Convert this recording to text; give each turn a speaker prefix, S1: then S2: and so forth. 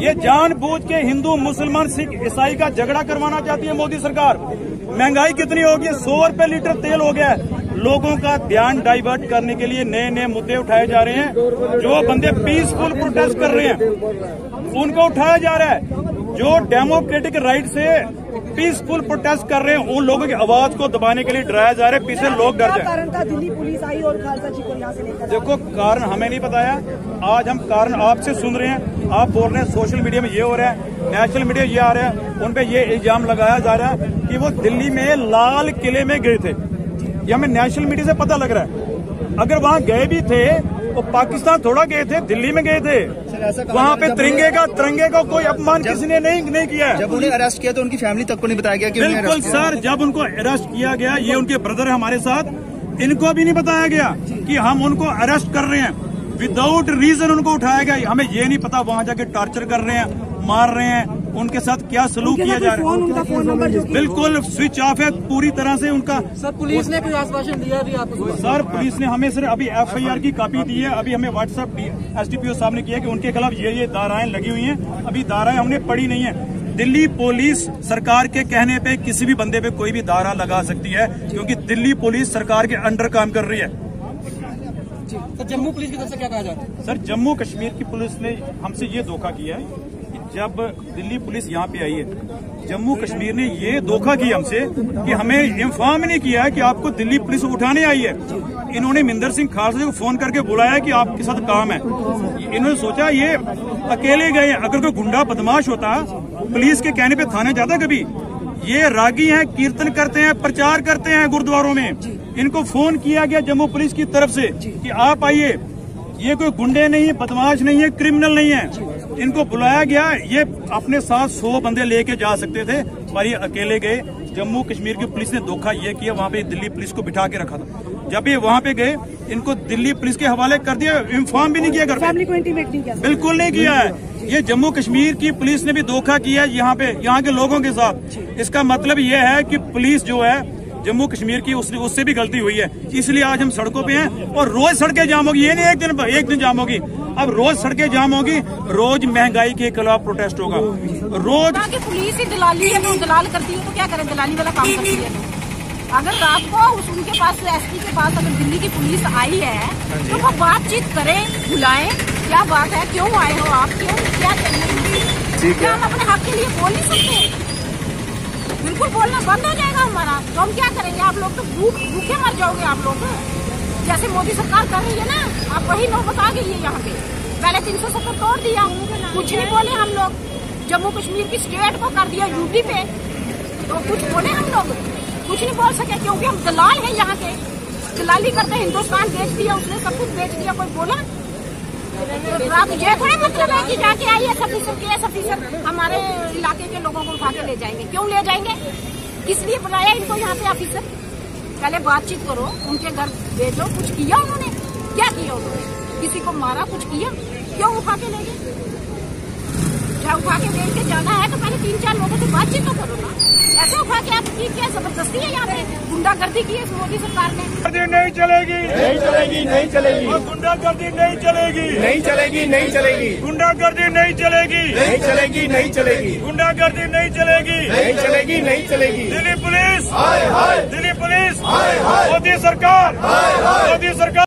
S1: ये जानबूझ के हिंदू, मुसलमान, सिख, ईसाई का झगड़ा करवाना चाहती है मोदी सरकार। महँगाई कितनी होगी? सौ रुपए लीटर तेल हो गया है। लोगों का ध्यान डाइवर्ट करने के लिए नए नए मुद्दे उठाए जा रहे हैं। जो बंदे पीसफुल प्रोटेस्ट कर रहे हैं, उनको उठाया जा रहा है। जो डेमोक्रेटिक राइट से पीसफुल प्रोटेस्ट कर रहे हैं उन लोगों की आवाज़ को दबाने के लिए डराया जा रहा है पीछे लोग डर जाए
S2: कारण दिल्ली पुलिस आई और खालसा जी को यहाँ से लेकर
S1: देखो कारण हमें नहीं बताया आज हम कारण आपसे सुन रहे हैं। आप बोल रहे हैं सोशल मीडिया में ये हो रहा है नेशनल मीडिया ये आ रहा है उन पे ये इल्ज़ाम लगाया जा रहा है कि वो दिल्ली में लाल किले में गए थे। ये हमें नेशनल मीडिया से पता लग रहा है। अगर वहाँ गए भी थे तो पाकिस्तान थोड़ा गए थे दिल्ली में गए थे। वहाँ पे तिरंगे का तिरंगे का कोई अपमान किसी ने नहीं नहीं किया
S3: जब उन्हें अरेस्ट किया तो उनकी फैमिली तक को नहीं बताया गया कि
S1: बिल्कुल सर जब उनको अरेस्ट किया गया ये उनके ब्रदर है हमारे साथ इनको भी नहीं बताया गया कि हम उनको अरेस्ट कर रहे हैं। विदाउट रीजन उनको उठाया गया हमें ये नहीं पता वहाँ जाके टॉर्चर कर रहे हैं मार रहे हैं। उनके साथ क्या सलूक किया जा रहा है? बिल्कुल स्विच ऑफ़ है पूरी तरह से उनका
S4: सर पुलिस ने कोई आश्वासन दिया अभी आपको?
S1: सर पुलिस ने हमें सर अभी एफआईआर की कॉपी दी है। अभी हमें व्हाट्सएप एसडीपीओ साहब ने किया कि उनके खिलाफ ये ये धाराएँ लगी हुई हैं। अभी धाराएँ हमने पढ़ी नहीं है। दिल्ली पुलिस सरकार के कहने पे किसी भी बंदे पे कोई भी धारा लगा सकती है क्योंकि दिल्ली पुलिस सरकार के अंडर काम कर रही है।
S4: सर जम्मू पुलिस की तरफ़ से क्या कहा जाता है?
S1: सर जम्मू कश्मीर की पुलिस ने हमसे ये धोखा किया है जब दिल्ली पुलिस यहाँ पे आई है, जम्मू कश्मीर ने ये धोखा किया हमसे कि हमें इन्फॉर्म नहीं किया है कि आपको दिल्ली पुलिस उठाने आई है। इन्होंने मिंदर सिंह खालसा को फ़ोन करके बुलाया कि आपके साथ काम है। इन्होंने सोचा ये अकेले गए अगर कोई गुंडा बदमाश होता, पुलिस के कहने पे थाने जाता कभी? ये रागी हैं, कीर्तन करते हैं, प्रचार करते हैं गुरुद्वारों में। इनको फ़ोन किया गया जम्मू पुलिस की तरफ़ से कि आप आइए। ये कोई गुंडे नहीं है, बदमाश नहीं है, क्रिमिनल नहीं है। इनको बुलाया गया ये अपने साथ सौ बंदे लेके जा सकते थे पर ये अकेले गए। जम्मू कश्मीर की पुलिस ने धोखा ये किया वहाँ पे दिल्ली पुलिस को बिठा के रखा था। जब ये वहाँ पे गए इनको दिल्ली पुलिस के हवाले कर दिया इन्फॉर्म भी नहीं किया घर
S2: फैमिली को इंटीमेट नहीं किया।
S1: बिल्कुल नहीं किया है। ये जम्मू कश्मीर की पुलिस ने भी धोखा किया है यहाँ पे यहाँ के लोगों के साथ। इसका मतलब ये है कि पुलिस जो है जम्मू कश्मीर की उसने उससे भी गलती हुई है। इसलिए आज हम सड़कों पे हैं और रोज सड़कें जाम होगी। ये नहीं एक दिन एक दिन जाम होगी। अब रोज सड़कें जाम होगी रोज महँगाई के खिलाफ प्रोटेस्ट होगा। रोज
S5: पुलिस ही दलाली है दलाल करती है तो क्या करें? दलाली वाला काम करती है। अगर रात को उस उनके पास एसपी के पास अगर दिल्ली की पुलिस आई है तो वो बातचीत करें बुलाएँ क्या बात है? क्यों आए हो आप? क्यों क्या चाहिए क्या हम अपने हक के लिए बोल नहीं सकते? बिल्कुल बोलना बंद हो जाएगा हमारा। तो हम क्या करेंगे? आप लोग तो भूख, भूखे मर जाओगे आप लोग। जैसे मोदी सरकार कर रही है ना, आप वही नौबत आ गई है यहाँ पे। पहले तीन सौ सत्तर तोड़ दिया। कुछ नहीं बोले हम लोग। जम्मू कश्मीर की स्टेट को कर दिया यूपी पे। तो कुछ बोले हम लोग? कुछ नहीं बोल सके, क्योंकि हम दलाल हैं यहाँ के। दलाली करते हिंदुस्तान बेच दिया उसने, सब कुछ बेच दिया, कोई बोला? आप ये थोड़ा मतलब है कि जाके आइए ऑफिसर के एस ऑफिसर हमारे इलाके के लोगों को उठा के ले जाएँगे। क्यों ले जाएँगे? किस लिए बुलाया इनको यहाँ पे ऑफिसर पहले बातचीत करो, उनके घर भेजो कुछ किया उन्होंने? क्या किया उन्होंने? किसी को मारा, कुछ किया? क्यों उठा के ले गए? उठा के ले के जाना है तो पहले तीन चार लोगों से बातचीत तो करो ना। ऐसे उठा क्या ज़बरदस्ती है यहाँ पे। गुंडागर्दी की है मोदी सरकार ने।
S1: गर्दी नहीं चलेगी।
S3: नहीं चलेगी नहीं चलेगी।
S1: गुंडागर्दी नहीं चलेगी।
S3: नहीं चलेगी नहीं चलेगी।
S1: गुंडागर्दी नहीं चलेगी।
S3: नहीं चलेगी नहीं चलेगी।
S1: गुंडागर्दी नहीं चलेगी।
S3: नहीं चलेगी नहीं चलेगी।
S1: दिल्ली पुलिस।
S3: हाय हाय।
S1: दिल्ली पुलिस।
S3: हाय हाय।
S1: मोदी सरकार। मोदी सरकार।